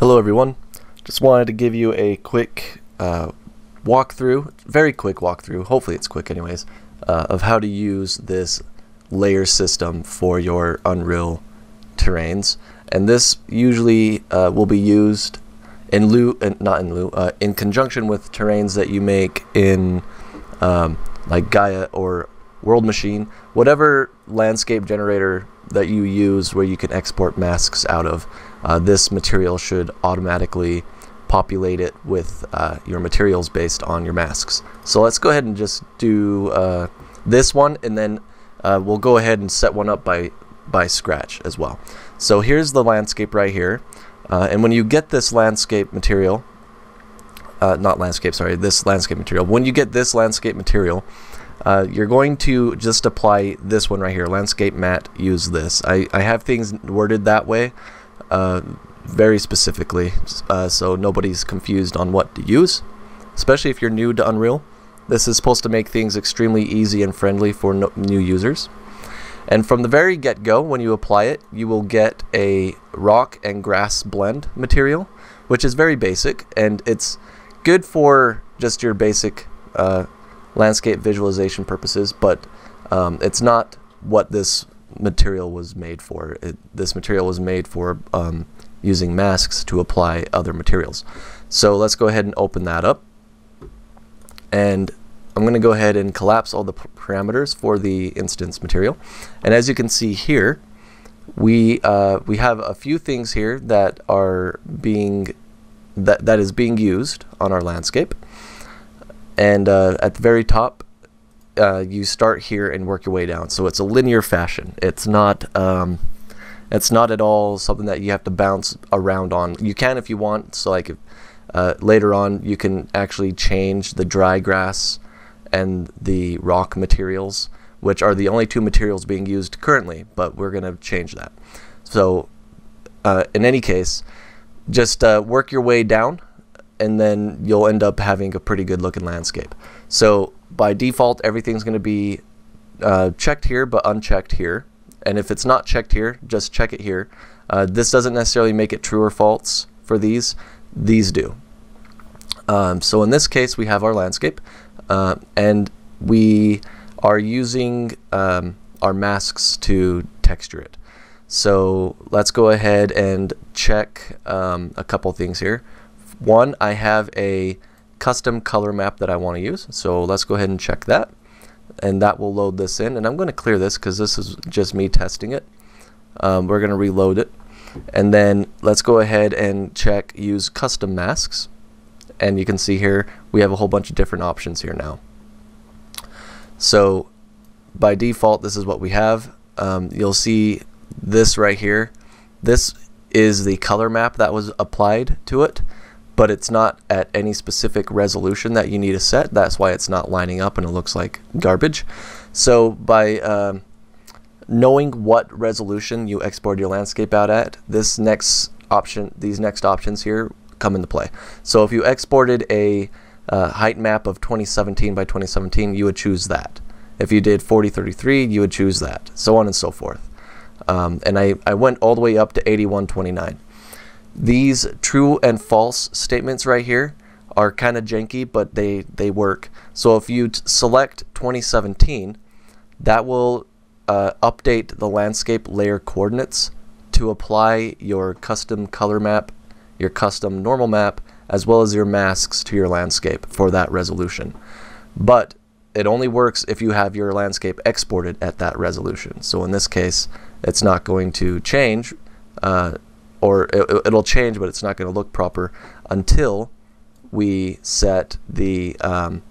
Hello everyone. Just wanted to give you a quick uh, walkthrough, very quick walkthrough, hopefully it's quick anyways, uh, of how to use this layer system for your Unreal terrains. And this usually uh, will be used in lieu, uh, not in lieu, uh, in conjunction with terrains that you make in um, like Gaea or World Machine, whatever landscape generator that you use where you can export masks out of, uh, this material should automatically populate it with uh, your materials based on your masks. So let's go ahead and just do uh, this one and then uh, we'll go ahead and set one up by, by scratch as well. So here's the landscape right here. Uh, and when you get this landscape material, not landscape, sorry, this landscape material, when you get this landscape material, uh, you're going to just apply this one right here, landscape mat, use this. I, I have things worded that way uh, very specifically uh, so nobody's confused on what to use, especially if you're new to Unreal. This is supposed to make things extremely easy and friendly for no new users. And from the very get-go, when you apply it, you will get a rock and grass blend material, which is very basic, and it's good for just your basic uh, landscape visualization purposes, but um, it's not what this material was made for. It, this material was made for um, using masks to apply other materials. So let's go ahead and open that up. And I'm going to go ahead and collapse all the parameters for the instance material. And as you can see here, we uh, we have a few things here that are being that that is being used on our landscape. And uh, at the very top, uh, you start here and work your way down. So it's a linear fashion. It's not um, it's not at all something that you have to bounce around on. You can if you want. So like if, uh, later on, you can actually change the dry grass and the rock materials, which are the only two materials being used currently. But we're going to change that. So uh, in any case, just uh, work your way down and then you'll end up having a pretty good looking landscape. So by default, everything's going to be uh, checked here but unchecked here. And if it's not checked here, just check it here. Uh, this doesn't necessarily make it true or false for these. These do. Um, so in this case, we have our landscape, uh, and we are using um, our masks to texture it. So let's go ahead and check um, a couple things here. One, I have a custom color map that I want to use. So let's go ahead and check that. And that will load this in. And I'm going to clear this because this is just me testing it. Um, we're going to reload it. And then let's go ahead and check use custom masks. And you can see here we have a whole bunch of different options here now. So by default, this is what we have. Um, you'll see this right here. This is the color map that was applied to it but it's not at any specific resolution that you need to set. That's why it's not lining up and it looks like garbage. So by uh, knowing what resolution you export your landscape out at, this next option, these next options here come into play. So if you exported a uh, height map of 2017 by 2017, you would choose that. If you did 4033, you would choose that, so on and so forth. Um, and I, I went all the way up to 8129. These true and false statements right here are kind of janky, but they, they work. So if you select 2017, that will uh, update the landscape layer coordinates to apply your custom color map, your custom normal map, as well as your masks to your landscape for that resolution. But it only works if you have your landscape exported at that resolution. So in this case, it's not going to change uh, or it, will change, but it's not going to look proper until we set the um,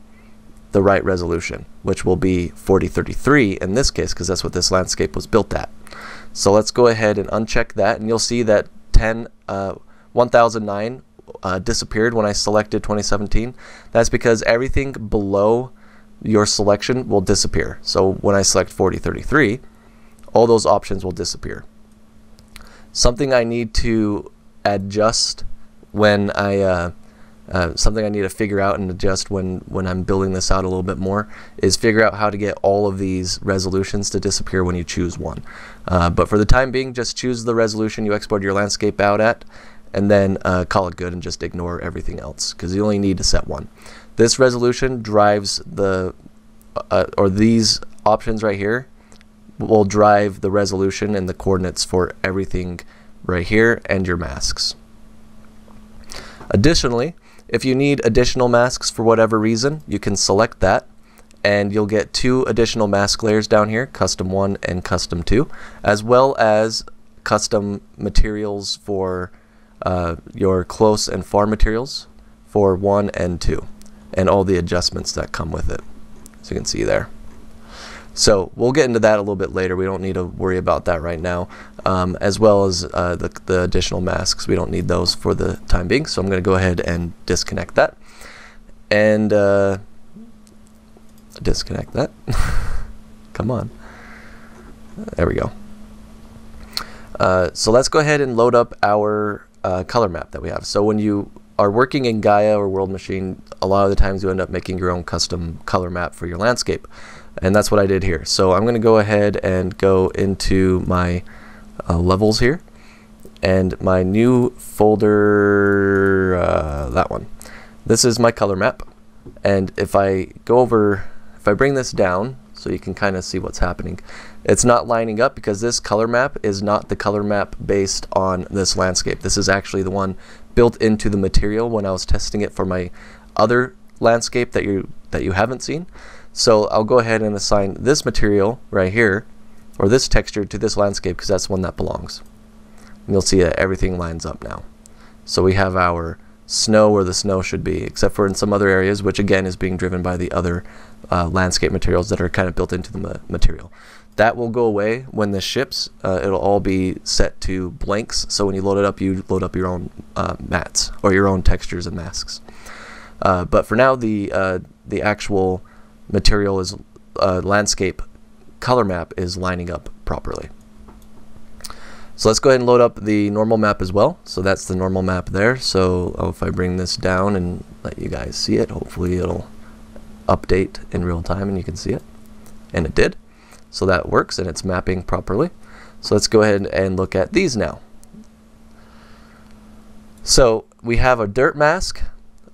the right resolution, which will be 4033 in this case, because that's what this landscape was built at. So let's go ahead and uncheck that, and you'll see that 10 uh, 1009 uh, disappeared when I selected 2017. That's because everything below your selection will disappear. So when I select 4033, all those options will disappear something I need to adjust when I uh, uh, something I need to figure out and adjust when when I'm building this out a little bit more is figure out how to get all of these resolutions to disappear when you choose one. Uh, but for the time being, just choose the resolution you export your landscape out at, and then uh, call it good and just ignore everything else because you only need to set one. This resolution drives the, uh, or these options right here will drive the resolution and the coordinates for everything right here and your masks. Additionally, if you need additional masks for whatever reason, you can select that and you'll get two additional mask layers down here, custom 1 and custom 2, as well as custom materials for uh, your close and far materials for 1 and 2, and all the adjustments that come with it, as you can see there. So we'll get into that a little bit later. We don't need to worry about that right now, um, as well as uh, the, the additional masks. We don't need those for the time being. So I'm going to go ahead and disconnect that. And uh, disconnect that. Come on. There we go. Uh, so let's go ahead and load up our uh, color map that we have. So when you are working in Gaea or World Machine, a lot of the times you end up making your own custom color map for your landscape. And that's what I did here. So I'm going to go ahead and go into my uh, levels here. And my new folder, uh, that one. This is my color map. And if I go over, if I bring this down, so you can kind of see what's happening, it's not lining up because this color map is not the color map based on this landscape. This is actually the one built into the material when I was testing it for my other landscape that you that you haven't seen. So I'll go ahead and assign this material right here, or this texture to this landscape because that's one that belongs. And you'll see that everything lines up now. So we have our snow where the snow should be, except for in some other areas, which again is being driven by the other uh, landscape materials that are kind of built into the ma material. That will go away when this ships. Uh, it'll all be set to blanks, so when you load it up, you load up your own uh, mats or your own textures and masks. Uh, but for now, the uh, the actual material is uh, landscape color map is lining up properly. So let's go ahead and load up the normal map as well. So that's the normal map there. So oh, if I bring this down and let you guys see it, hopefully it'll update in real time and you can see it. And it did. So that works and it's mapping properly. So let's go ahead and look at these now. So we have a dirt mask,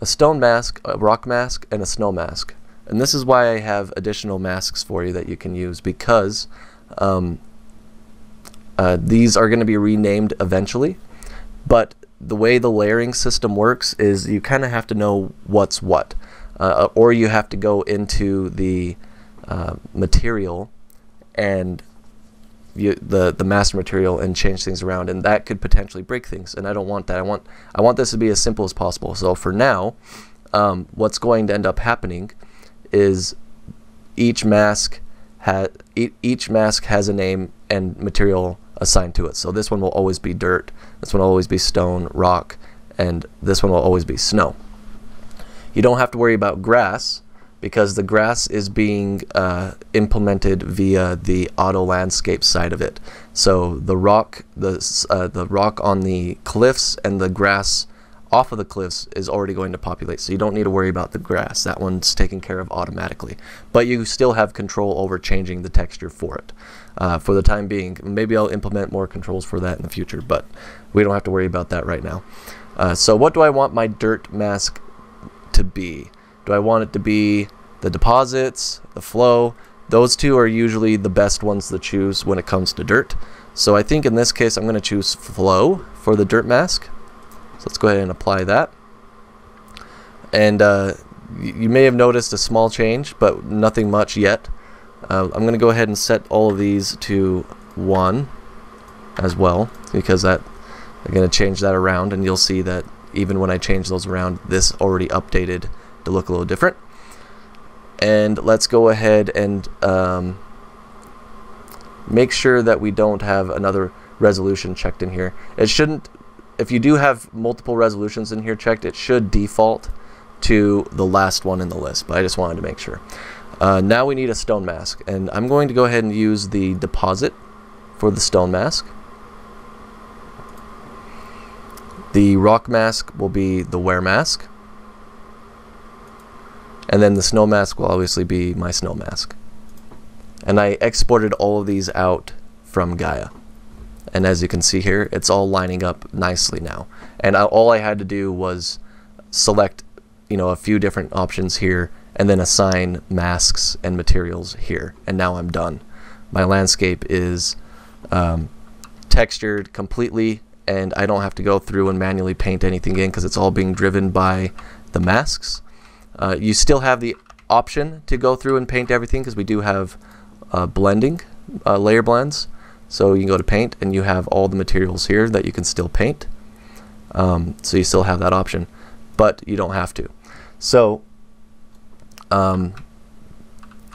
a stone mask, a rock mask, and a snow mask. And this is why I have additional masks for you that you can use because um, uh, these are going to be renamed eventually. But the way the layering system works is you kind of have to know what's what. Uh, or you have to go into the uh, material and you, the the master material and change things around and that could potentially break things and I don't want that I want I want this to be as simple as possible so for now um, what's going to end up happening is each mask has each mask has a name and material assigned to it. So this one will always be dirt, this one will always be stone, rock, and this one will always be snow. You don't have to worry about grass because the grass is being uh, implemented via the auto landscape side of it. So the rock, the uh, the rock on the cliffs and the grass off of the cliffs is already going to populate, so you don't need to worry about the grass. That one's taken care of automatically. But you still have control over changing the texture for it uh, for the time being. Maybe I'll implement more controls for that in the future, but we don't have to worry about that right now. Uh, so what do I want my dirt mask to be? Do I want it to be the deposits, the flow? Those two are usually the best ones to choose when it comes to dirt. So I think in this case I'm going to choose flow for the dirt mask. So let's go ahead and apply that. And uh, you may have noticed a small change, but nothing much yet. Uh, I'm going to go ahead and set all of these to 1 as well, because that I'm going to change that around, and you'll see that even when I change those around, this already updated to look a little different. And let's go ahead and um, make sure that we don't have another resolution checked in here. It shouldn't if you do have multiple resolutions in here checked, it should default to the last one in the list, but I just wanted to make sure. Uh, now we need a stone mask, and I'm going to go ahead and use the deposit for the stone mask. The rock mask will be the wear mask. And then the snow mask will obviously be my snow mask. And I exported all of these out from Gaea and as you can see here it's all lining up nicely now. And I, all I had to do was select you know a few different options here and then assign masks and materials here. And now I'm done. My landscape is um, textured completely and I don't have to go through and manually paint anything in because it's all being driven by the masks. Uh, you still have the option to go through and paint everything because we do have uh, blending uh, layer blends so you can go to paint and you have all the materials here that you can still paint. Um, so you still have that option but you don't have to. So um,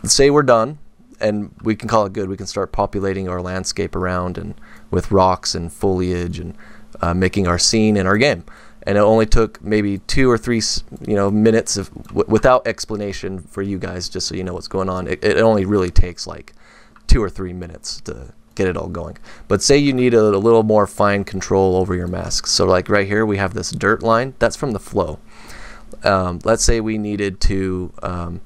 say we're done and we can call it good. We can start populating our landscape around and with rocks and foliage and uh, making our scene in our game. And it only took maybe two or three you know minutes of without explanation for you guys just so you know what's going on. It, it only really takes like two or three minutes to get it all going. But say you need a, a little more fine control over your mask so like right here we have this dirt line. That's from the flow. Um, let's say we needed to um,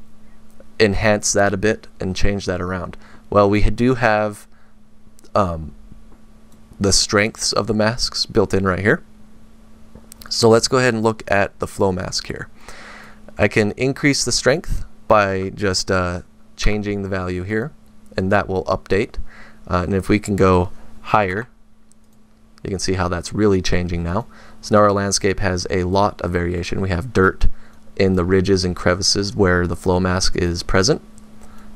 enhance that a bit and change that around. Well we do have um, the strengths of the masks built in right here. So let's go ahead and look at the flow mask here. I can increase the strength by just uh, changing the value here and that will update. Uh, and if we can go higher, you can see how that's really changing now. So now our landscape has a lot of variation. We have dirt in the ridges and crevices where the flow mask is present.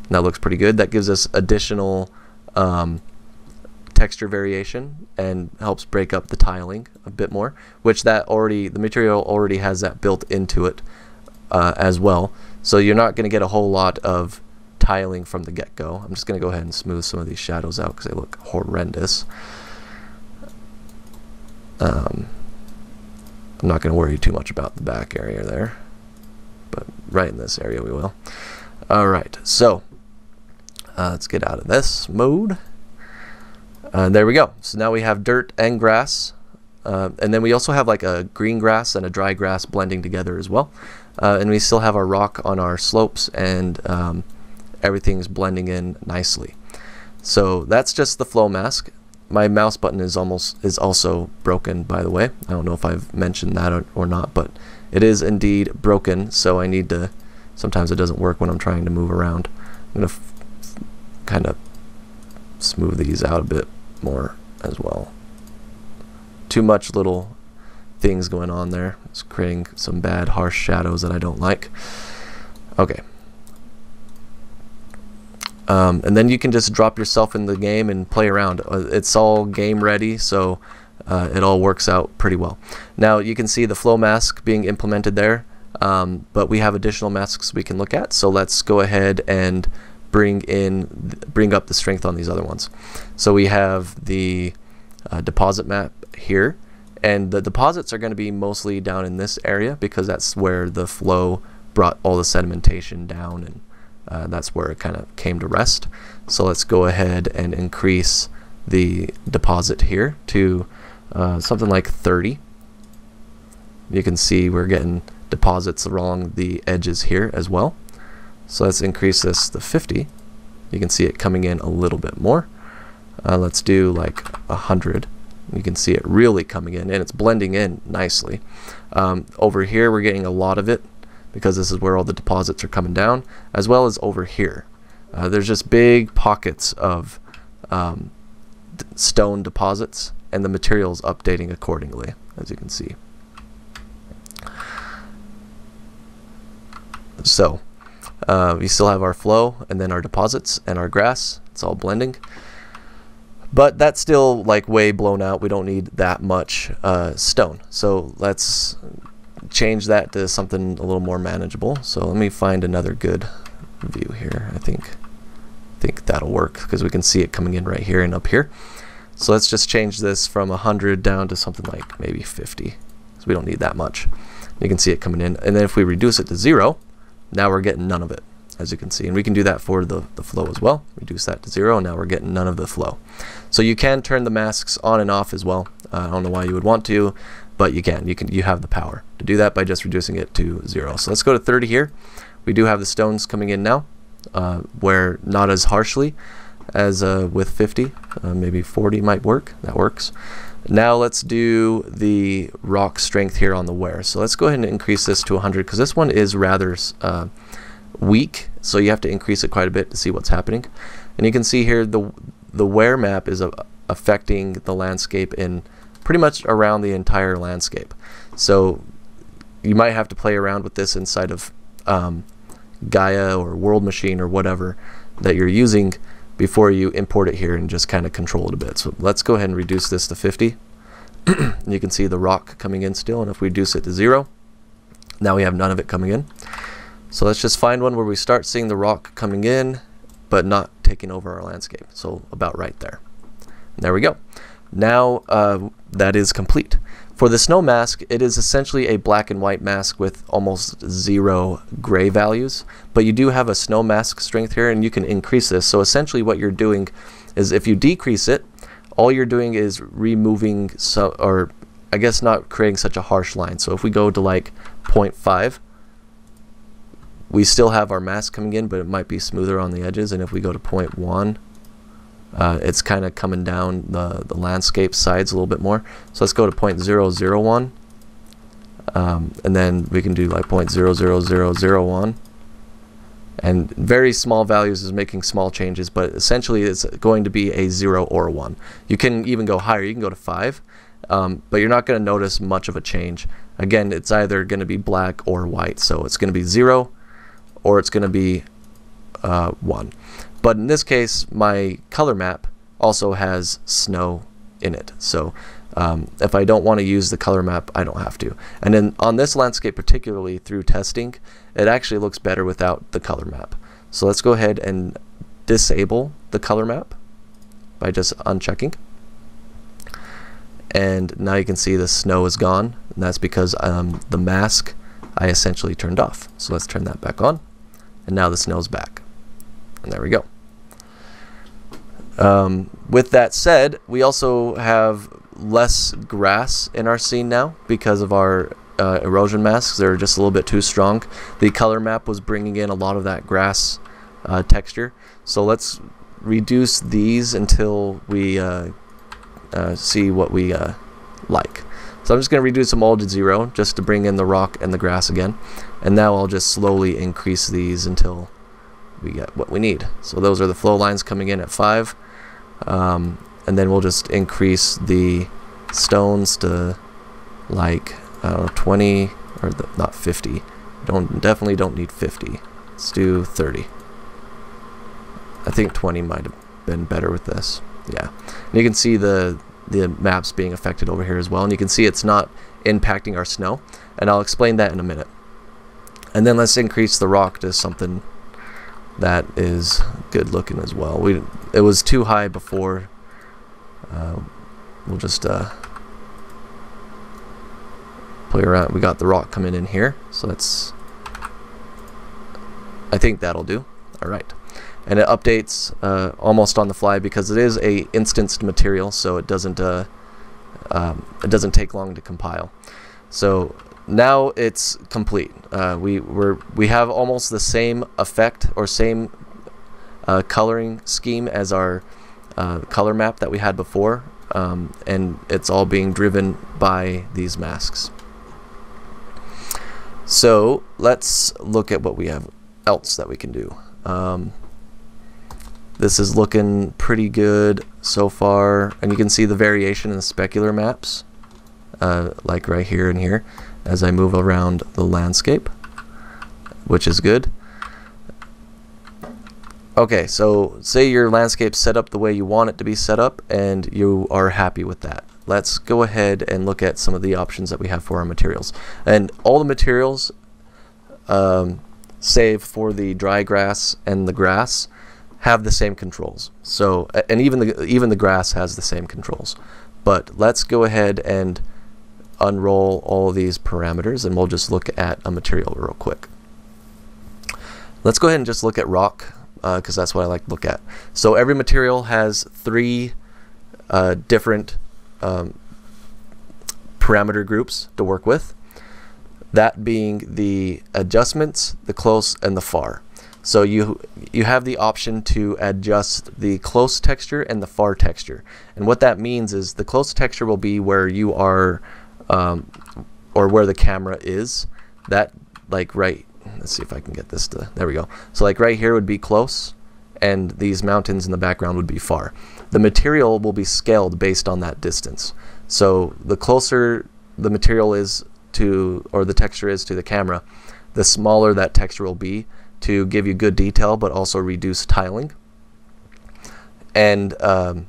And that looks pretty good. That gives us additional um, texture variation and helps break up the tiling a bit more, which that already, the material already has that built into it uh, as well. So you're not going to get a whole lot of tiling from the get-go. I'm just going to go ahead and smooth some of these shadows out because they look horrendous. Um, I'm not going to worry too much about the back area there, but right in this area we will. Alright, so uh, let's get out of this mode. Uh, there we go. So now we have dirt and grass. Uh, and then we also have like a green grass and a dry grass blending together as well. Uh, and we still have our rock on our slopes and um, everything's blending in nicely. So that's just the flow mask. My mouse button is almost is also broken by the way. I don't know if I've mentioned that or, or not, but it is indeed broken. So I need to, sometimes it doesn't work when I'm trying to move around. I'm going to kind of smooth these out a bit more as well. Too much little things going on there. It's creating some bad harsh shadows that I don't like. Okay. Um, and then you can just drop yourself in the game and play around. Uh, it's all game ready, so uh, it all works out pretty well. Now you can see the flow mask being implemented there, um, but we have additional masks we can look at. So let's go ahead and bring in bring up the strength on these other ones. So we have the uh, deposit map here and the deposits are going to be mostly down in this area because that's where the flow brought all the sedimentation down and uh, that's where it kind of came to rest. So let's go ahead and increase the deposit here to uh, something like 30. You can see we're getting deposits along the edges here as well. So let's increase this to 50. You can see it coming in a little bit more. Uh, let's do like 100. You can see it really coming in and it's blending in nicely. Um, over here we're getting a lot of it because this is where all the deposits are coming down as well as over here. Uh, there's just big pockets of um, stone deposits and the materials updating accordingly as you can see. So uh, we still have our flow and then our deposits and our grass. It's all blending. But that's still like way blown out. We don't need that much uh, stone. So let's change that to something a little more manageable. So let me find another good view here. I think think that'll work because we can see it coming in right here and up here. So let's just change this from 100 down to something like maybe 50 so we don't need that much. You can see it coming in. And then if we reduce it to zero, now we're getting none of it, as you can see. And we can do that for the, the flow as well. Reduce that to zero, and now we're getting none of the flow. So you can turn the masks on and off as well. Uh, I don't know why you would want to, but you can. You can. You have the power to do that by just reducing it to zero. So let's go to 30 here. We do have the stones coming in now, uh, where not as harshly as uh, with 50. Uh, maybe 40 might work. That works. Now let's do the rock strength here on the wear. So let's go ahead and increase this to 100 because this one is rather uh, weak. So you have to increase it quite a bit to see what's happening. And you can see here the the wear map is uh, affecting the landscape in pretty much around the entire landscape. So you might have to play around with this inside of um, Gaea or World Machine or whatever that you're using before you import it here and just kind of control it a bit. So let's go ahead and reduce this to 50. you can see the rock coming in still, and if we reduce it to zero, now we have none of it coming in. So let's just find one where we start seeing the rock coming in, but not taking over our landscape. So about right there. And there we go. Now uh, that is complete. For the snow mask, it is essentially a black and white mask with almost zero gray values, but you do have a snow mask strength here and you can increase this. So essentially what you're doing is if you decrease it, all you're doing is removing, so, or I guess not creating such a harsh line. So if we go to like 0.5, we still have our mask coming in, but it might be smoother on the edges. And if we go to 0.1, uh, it's kind of coming down the, the landscape sides a little bit more. So let's go to 0.001. Um, and then we can do like 0.00001 and very small values is making small changes but essentially it's going to be a 0 or a 1 you can even go higher. You can go to 5 um, but you're not going to notice much of a change. Again it's either going to be black or white. So it's going to be 0 or it's going to be uh, 1 but in this case, my color map also has snow in it. So um, if I don't want to use the color map, I don't have to. And then on this landscape, particularly through testing, it actually looks better without the color map. So let's go ahead and disable the color map by just unchecking. And now you can see the snow is gone. And that's because um, the mask I essentially turned off. So let's turn that back on. And now the snow's back. And there we go. Um, with that said, we also have less grass in our scene now because of our uh, erosion masks. They're just a little bit too strong. The color map was bringing in a lot of that grass uh, texture. So let's reduce these until we uh, uh see what we uh, like. So I'm just going to reduce them all to zero just to bring in the rock and the grass again. And now I'll just slowly increase these until we get what we need. So those are the flow lines coming in at 5. Um, and then we'll just increase the stones to like uh, 20 or the, not 50. Don't definitely don't need 50. Let's do 30. I think 20 might have been better with this. Yeah, and you can see the the maps being affected over here as well, and you can see it's not impacting our snow, and I'll explain that in a minute. And then let's increase the rock to something that is good looking as well. We it was too high before. Uh, we'll just uh, play around. We got the rock coming in here, so that's. I think that'll do. All right, and it updates uh, almost on the fly because it is a instanced material, so it doesn't uh, um, it doesn't take long to compile. So now it's complete. Uh, we we we have almost the same effect or same uh, coloring scheme as our uh, color map that we had before, um, and it's all being driven by these masks. So let's look at what we have else that we can do. Um, this is looking pretty good so far, and you can see the variation in the specular maps, uh, like right here and here as I move around the landscape, which is good. Okay, so say your landscape set up the way you want it to be set up and you are happy with that. Let's go ahead and look at some of the options that we have for our materials. And all the materials, um, save for the dry grass and the grass, have the same controls. So, and even the even the grass has the same controls. But let's go ahead and unroll all these parameters and we'll just look at a material real quick. Let's go ahead and just look at rock because uh, that's what I like to look at. So every material has three uh, different um, parameter groups to work with. That being the adjustments, the close, and the far. So you you have the option to adjust the close texture and the far texture. And what that means is the close texture will be where you are um, or where the camera is. That like right let's see if I can get this to there we go. So like right here would be close and these mountains in the background would be far. The material will be scaled based on that distance. So the closer the material is to or the texture is to the camera, the smaller that texture will be to give you good detail but also reduce tiling. And um,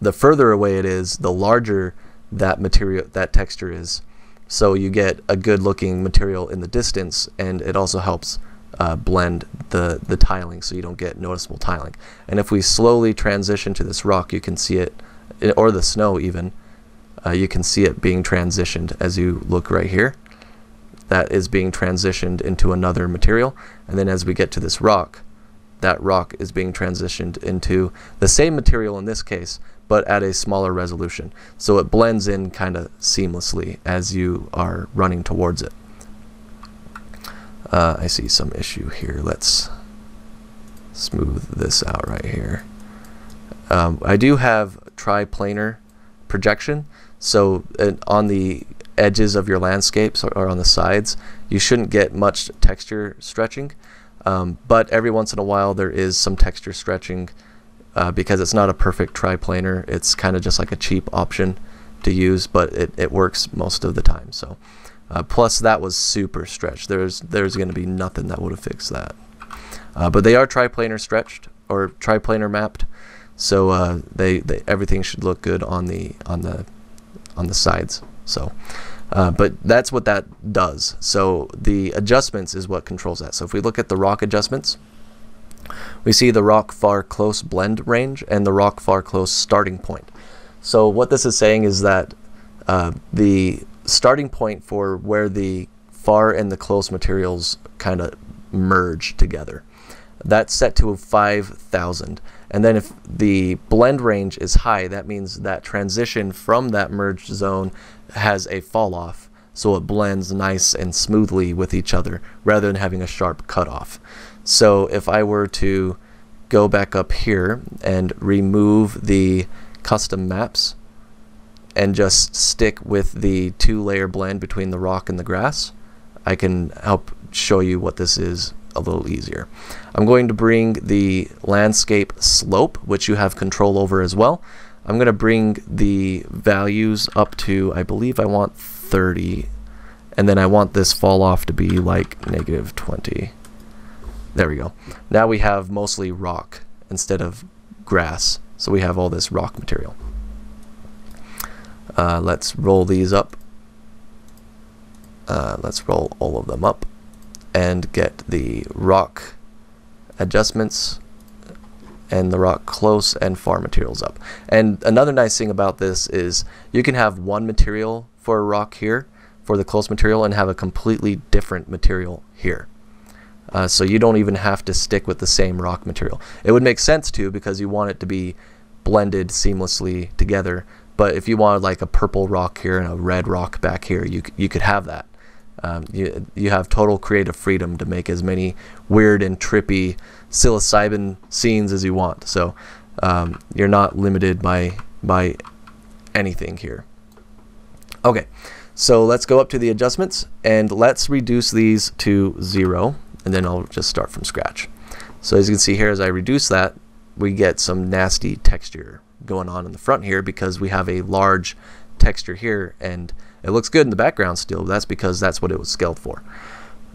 the further away it is, the larger that material that texture is. So you get a good looking material in the distance and it also helps uh, blend the, the tiling so you don't get noticeable tiling. And if we slowly transition to this rock, you can see it, or the snow even, uh, you can see it being transitioned as you look right here that is being transitioned into another material. And then as we get to this rock, that rock is being transitioned into the same material in this case, but at a smaller resolution. So it blends in kind of seamlessly as you are running towards it. Uh, I see some issue here. Let's smooth this out right here. Um, I do have triplanar projection. So uh, on the edges of your landscapes or, on the sides, you shouldn't get much texture stretching. Um, but every once in a while there is some texture stretching uh, because it's not a perfect triplanar. It's kind of just like a cheap option to use, but it, it works most of the time. So, uh, plus that was super stretched. There's there's going to be nothing that would have fixed that. Uh, but they are triplanar stretched or triplanar mapped, so uh, they, they everything should look good on the on the on the sides. So, uh, but that's what that does. So the adjustments is what controls that. So if we look at the rock adjustments, we see the rock far close blend range and the rock far close starting point. So what this is saying is that uh, the starting point for where the far and the close materials kind of merge together. That's set to 5,000. And then if the blend range is high, that means that transition from that merged zone has a fall off. So it blends nice and smoothly with each other rather than having a sharp cutoff. So if I were to go back up here and remove the custom maps and just stick with the two layer blend between the rock and the grass, I can help show you what this is a little easier. I'm going to bring the landscape slope, which you have control over as well. I'm going to bring the values up to, I believe I want 30, and then I want this fall off to be like negative 20. There we go. Now we have mostly rock instead of grass, so we have all this rock material. Uh, let's roll these up. Uh, let's roll all of them up and get the rock adjustments and the rock close and far materials up. And another nice thing about this is you can have one material for a rock here for the close material and have a completely different material here. Uh, so you don't even have to stick with the same rock material. It would make sense to because you want it to be blended seamlessly together. But if you wanted like a purple rock here and a red rock back here, you, you could have that. Um, you, you have total creative freedom to make as many weird and trippy psilocybin scenes as you want. So um, you're not limited by by anything here. Okay, so let's go up to the adjustments and let's reduce these to zero and then I'll just start from scratch. So as you can see here, as I reduce that, we get some nasty texture going on in the front here because we have a large texture here and it looks good in the background still. That's because that's what it was scaled for.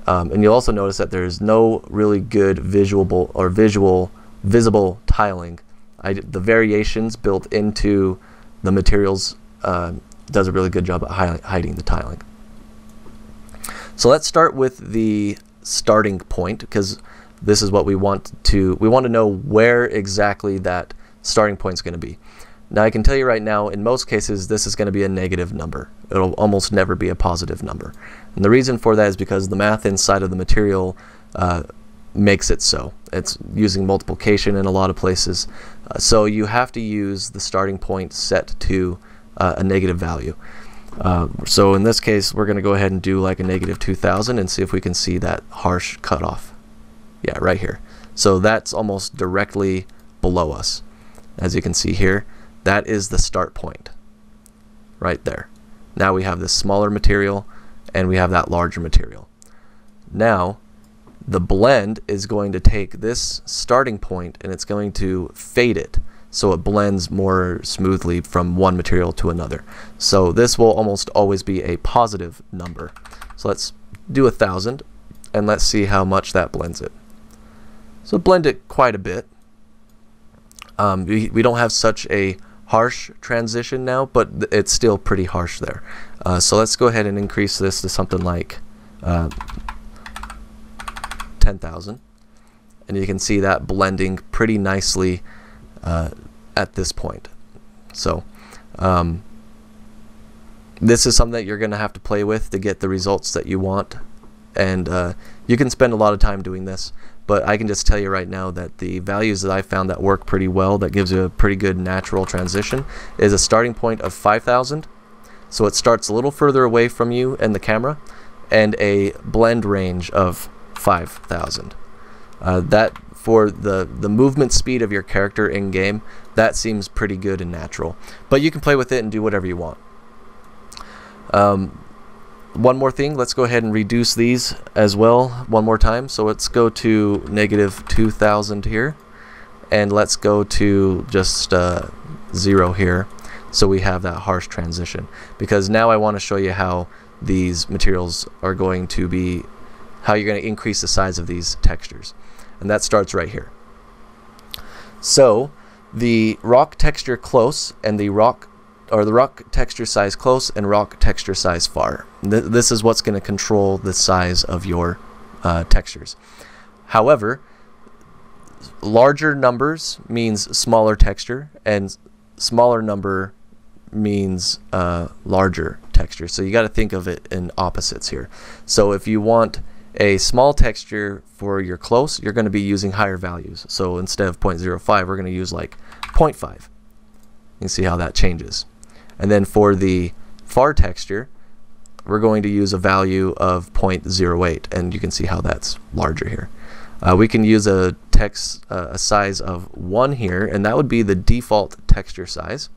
Um, and you'll also notice that there's no really good visual or visual visible tiling. I, the variations built into the materials uh, does a really good job at hiding the tiling. So let's start with the starting point because this is what we want to we want to know where exactly that starting point is going to be. Now I can tell you right now, in most cases, this is going to be a negative number. It'll almost never be a positive number. And the reason for that is because the math inside of the material uh, makes it so. It's using multiplication in a lot of places. Uh, so you have to use the starting point set to uh, a negative value. Uh, so in this case, we're going to go ahead and do like a negative 2000 and see if we can see that harsh cutoff. Yeah, right here. So that's almost directly below us. As you can see here, that is the start point right there. Now we have this smaller material and we have that larger material. Now the blend is going to take this starting point and it's going to fade it so it blends more smoothly from one material to another. So this will almost always be a positive number. So let's do a thousand and let's see how much that blends it. So blend it quite a bit. Um, we, we don't have such a harsh transition now, but it's still pretty harsh there. Uh, so let's go ahead and increase this to something like uh, 10,000. And you can see that blending pretty nicely uh, at this point. So um, this is something that you're going to have to play with to get the results that you want. And uh, you can spend a lot of time doing this, but I can just tell you right now that the values that I found that work pretty well, that gives you a pretty good natural transition, is a starting point of 5,000. So it starts a little further away from you and the camera, and a blend range of 5,000. Uh, that for the the movement speed of your character in game, that seems pretty good and natural. But you can play with it and do whatever you want. Um, one more thing, let's go ahead and reduce these as well one more time. So let's go to negative 2000 here, and let's go to just uh, zero here, so we have that harsh transition. Because now I want to show you how these materials are going to be, how you're going to increase the size of these textures. And that starts right here. So the rock texture close and the rock or the rock texture size close and rock texture size far. Th this is what's going to control the size of your uh, textures. However, larger numbers means smaller texture and smaller number means uh, larger texture. So you got to think of it in opposites here. So if you want a small texture for your close, you're going to be using higher values. So instead of 0.05, we're going to use like 0.5. You can see how that changes. And then for the far texture, we're going to use a value of 0.08, and you can see how that's larger here. Uh, we can use a text uh, a size of 1 here, and that would be the default texture size.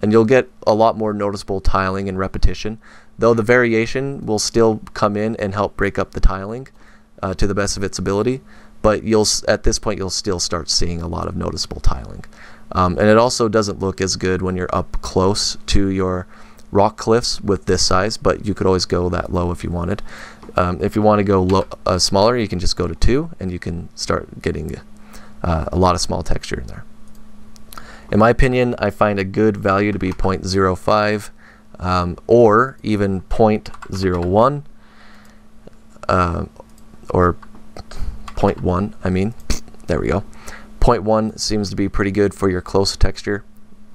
And you'll get a lot more noticeable tiling and repetition, though the variation will still come in and help break up the tiling uh, to the best of its ability. But you'll at this point you'll still start seeing a lot of noticeable tiling. Um, and it also doesn't look as good when you're up close to your rock cliffs with this size, but you could always go that low if you wanted. Um, if you want to go low, uh, smaller, you can just go to 2 and you can start getting uh, a lot of small texture in there. In my opinion, I find a good value to be 0.05 um, or even 0.01 uh, or 0.1, I mean. There we go. 0.1 seems to be pretty good for your close texture.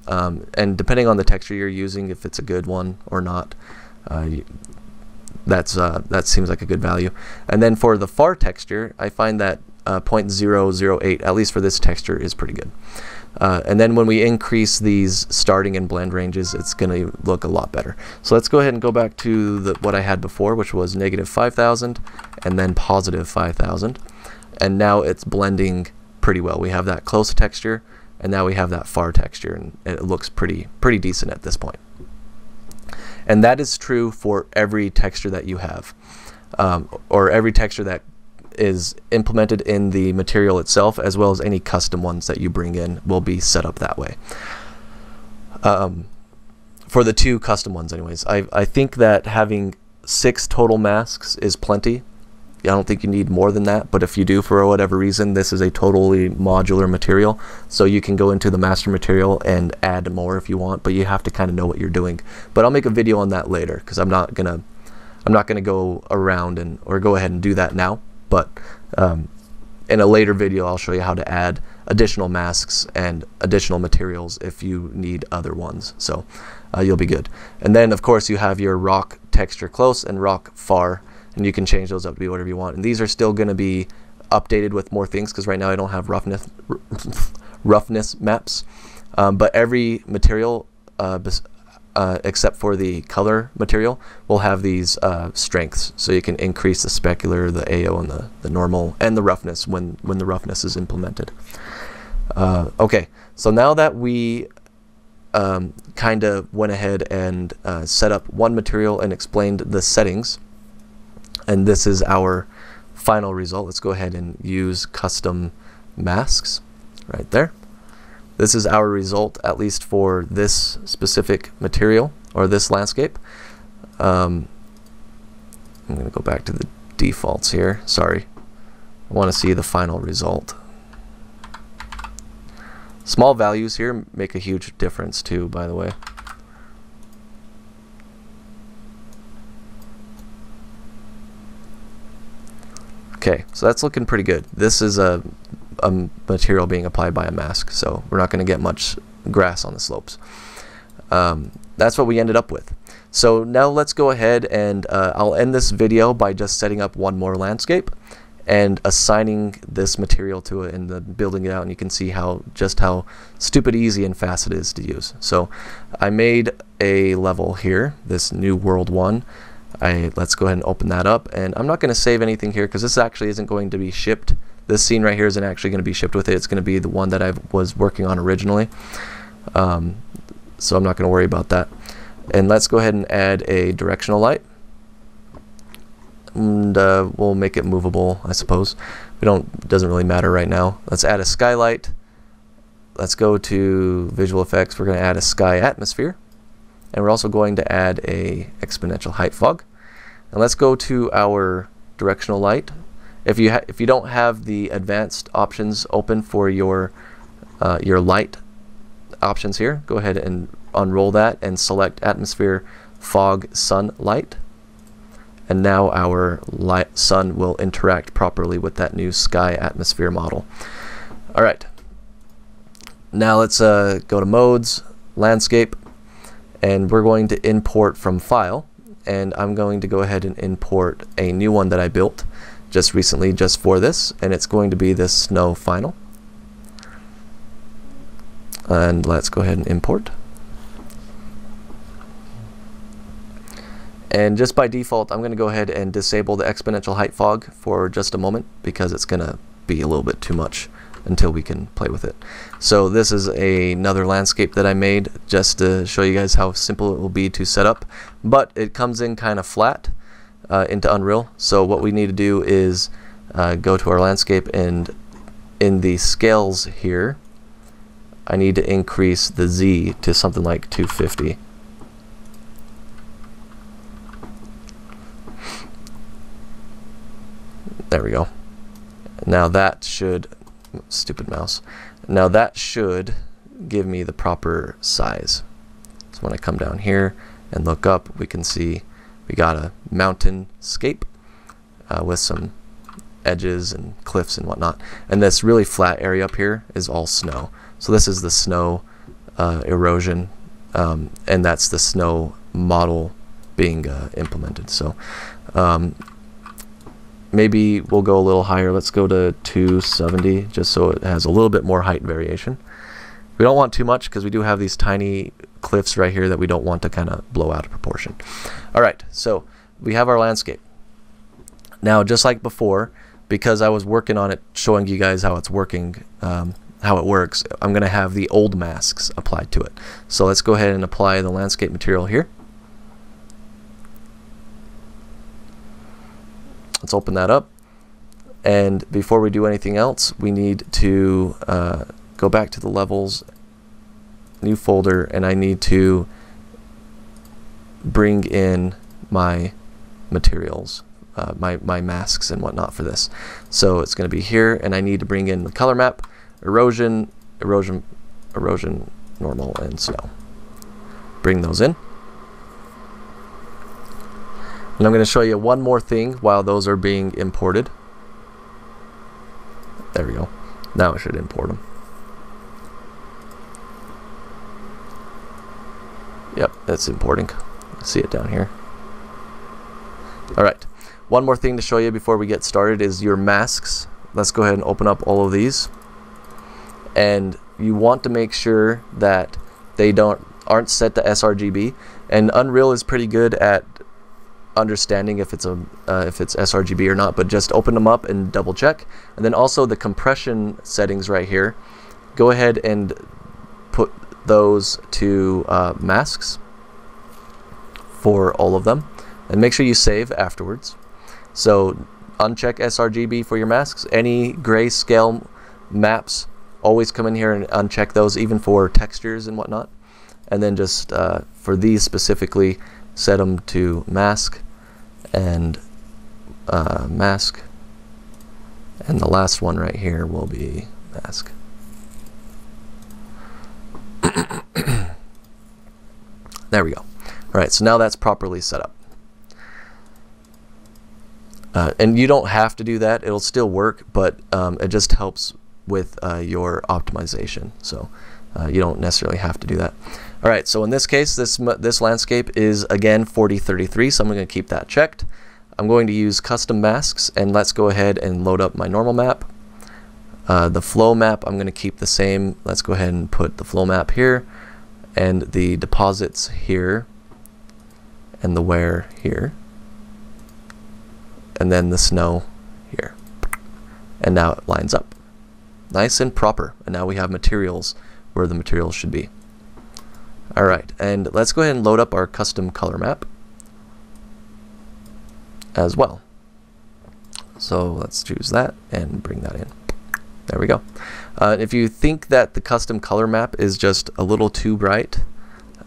Um, and depending on the texture you're using, if it's a good one or not, uh, that's uh, that seems like a good value. And then for the far texture, I find that uh, 0.008, at least for this texture, is pretty good. Uh, and then when we increase these starting and blend ranges, it's going to look a lot better. So let's go ahead and go back to the, what I had before, which was negative 5,000 and then positive 5,000. And now it's blending pretty well. We have that close texture, and now we have that far texture, and it looks pretty pretty decent at this point. And that is true for every texture that you have, um, or every texture that is implemented in the material itself, as well as any custom ones that you bring in will be set up that way. Um, for the two custom ones, anyways, I, I think that having six total masks is plenty. I don't think you need more than that, but if you do for whatever reason, this is a totally modular material, so you can go into the master material and add more if you want, but you have to kind of know what you're doing. But I'll make a video on that later because I'm not gonna I'm not gonna go around and or go ahead and do that now, but um, in a later video I'll show you how to add additional masks and additional materials if you need other ones. So uh, you'll be good. And then of course you have your rock texture close and rock far and you can change those up to be whatever you want. And these are still going to be updated with more things because right now I don't have roughness roughness maps. Um, but every material uh, uh, except for the color material, will have these uh, strengths. So you can increase the specular, the AO, and the, the normal, and the roughness when, when the roughness is implemented. Uh, okay, so now that we um, kind of went ahead and uh, set up one material and explained the settings, and this is our final result. Let's go ahead and use custom masks right there. This is our result, at least for this specific material or this landscape. Um, I'm going to go back to the defaults here. Sorry. I want to see the final result. Small values here make a huge difference too, by the way. Okay, so that's looking pretty good. This is a a material being applied by a mask, so we're not going to get much grass on the slopes. Um, that's what we ended up with. So now let's go ahead and uh, I'll end this video by just setting up one more landscape and assigning this material to it and then building it out and you can see how just how stupid easy and fast it is to use. So I made a level here, this new world one. I let's go ahead and open that up and I'm not going to save anything here because this actually isn't going to be shipped this scene right here isn't actually going to be shipped with it. It's going to be the one that I was working on originally. Um, so I'm not going to worry about that. And let's go ahead and add a directional light. And uh, we'll make it movable, I suppose. We don't doesn't really matter right now. Let's add a skylight. Let's go to visual effects. We're going to add a sky atmosphere. And we're also going to add a exponential height fog. And let's go to our directional light if you if you don't have the advanced options open for your uh, your light options here, go ahead and unroll that and select atmosphere, fog, sun, light. And now our light, sun will interact properly with that new sky atmosphere model. All right. Now let's uh, go to modes, landscape, and we're going to import from file. And I'm going to go ahead and import a new one that I built just recently just for this and it's going to be this snow final. And let's go ahead and import. And just by default I'm going to go ahead and disable the exponential height fog for just a moment because it's going to be a little bit too much until we can play with it. So this is a, another landscape that I made just to show you guys how simple it will be to set up but it comes in kind of flat uh, into Unreal. So what we need to do is uh, go to our landscape and in the scales here, I need to increase the Z to something like 250. There we go. Now that should, stupid mouse, now that should give me the proper size. So when I come down here and look up, we can see we got a mountain scape uh, with some edges and cliffs and whatnot. And this really flat area up here is all snow. So this is the snow uh, erosion, um, and that's the snow model being uh, implemented. So um, maybe we'll go a little higher. Let's go to 270 just so it has a little bit more height variation. We don't want too much because we do have these tiny cliffs right here that we don't want to kind of blow out of proportion. All right, so we have our landscape. Now, just like before, because I was working on it, showing you guys how it's working, um, how it works, I'm going to have the old masks applied to it. So let's go ahead and apply the landscape material here. Let's open that up. And before we do anything else, we need to uh, go back to the levels new folder and I need to bring in my materials, uh, my, my masks and whatnot for this. So it's going to be here and I need to bring in the color map, erosion, erosion, erosion, normal, and snow. Bring those in. And I'm going to show you one more thing while those are being imported. There we go. Now I should import them. Yep, that's importing. See it down here. Alright, one more thing to show you before we get started is your masks. Let's go ahead and open up all of these. And you want to make sure that they don't aren't set to sRGB, and Unreal is pretty good at understanding if it's a uh, if it's sRGB or not. But just open them up and double check, and then also the compression settings right here. Go ahead and those to uh, masks for all of them, and make sure you save afterwards. So uncheck sRGB for your masks. Any grayscale maps always come in here and uncheck those even for textures and whatnot and then just uh, for these specifically set them to mask and uh, mask and the last one right here will be mask there we go. Alright so now that's properly set up. Uh, and you don't have to do that. It'll still work but um, it just helps with uh, your optimization. So uh, you don't necessarily have to do that. All right, so in this case, this, this landscape is again 4033, so I'm going to keep that checked. I'm going to use custom masks, and let's go ahead and load up my normal map. Uh, the flow map, I'm going to keep the same. Let's go ahead and put the flow map here, and the deposits here, and the wear here, and then the snow here. And now it lines up. Nice and proper, and now we have materials where the materials should be. Alright, and let's go ahead and load up our custom color map as well. So let's choose that and bring that in. There we go. Uh, if you think that the custom color map is just a little too bright,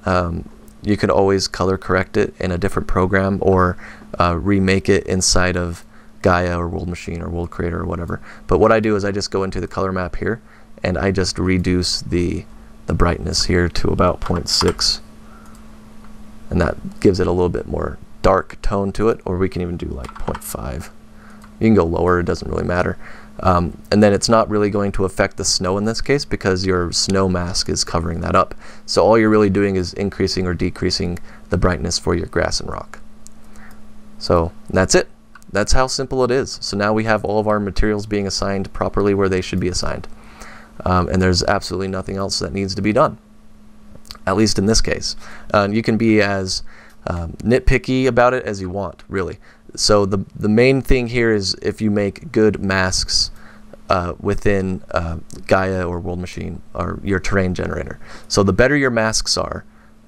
um, you can always color correct it in a different program or uh, remake it inside of Gaea or World Machine or World Creator or whatever. But what I do is I just go into the color map here and I just reduce the the brightness here to about 0.6 and that gives it a little bit more dark tone to it or we can even do like 0.5 you can go lower it doesn't really matter um, and then it's not really going to affect the snow in this case because your snow mask is covering that up. So all you're really doing is increasing or decreasing the brightness for your grass and rock. So that's it. That's how simple it is. So now we have all of our materials being assigned properly where they should be assigned. Um, and there's absolutely nothing else that needs to be done, at least in this case. Uh, you can be as um, nitpicky about it as you want, really. So the the main thing here is if you make good masks uh, within uh, Gaea or World Machine or your terrain generator. So the better your masks are,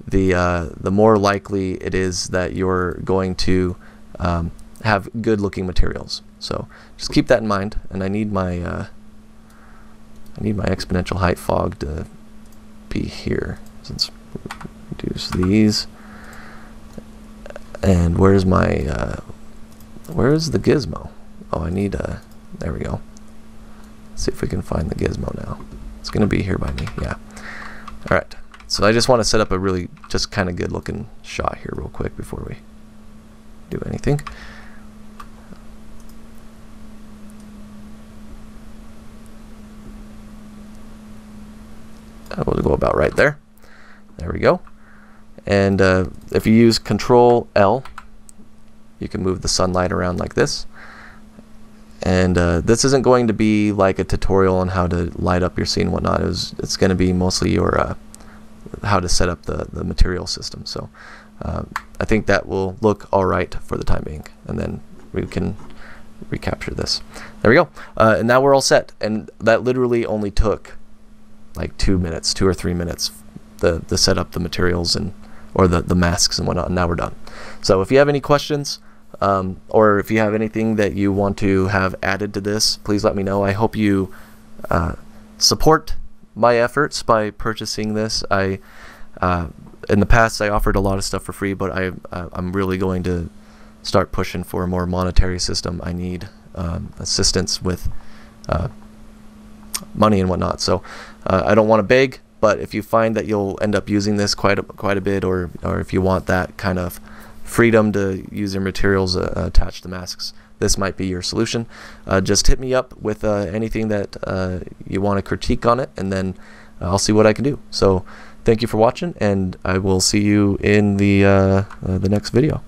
the uh, the more likely it is that you're going to um, have good looking materials. So just keep that in mind. And I need my uh, I need my exponential height fog to be here. Let's reduce these. And where's my, uh, where is the gizmo? Oh, I need a, there we go. Let's see if we can find the gizmo now. It's going to be here by me, yeah. Alright, so I just want to set up a really just kind of good looking shot here real quick before we do anything. Uh, we'll go about right there. There we go. And uh, if you use Control L, you can move the sunlight around like this. And uh, this isn't going to be like a tutorial on how to light up your scene and whatnot. It was, it's going to be mostly your uh, how to set up the, the material system. So uh, I think that will look all right for the time being. And then we can recapture this. There we go. Uh, and now we're all set. And that literally only took like two minutes, two or three minutes, the the set up the materials and or the the masks and whatnot. And now we're done. So if you have any questions. Um, or if you have anything that you want to have added to this, please let me know. I hope you uh, support my efforts by purchasing this. I uh, in the past I offered a lot of stuff for free, but I uh, I'm really going to start pushing for a more monetary system. I need um, assistance with uh, money and whatnot. So uh, I don't want to beg, but if you find that you'll end up using this quite a, quite a bit, or or if you want that kind of freedom to use your materials uh, attached to masks, this might be your solution. Uh, just hit me up with uh, anything that uh, you want to critique on it, and then I'll see what I can do. So thank you for watching, and I will see you in the uh, the next video.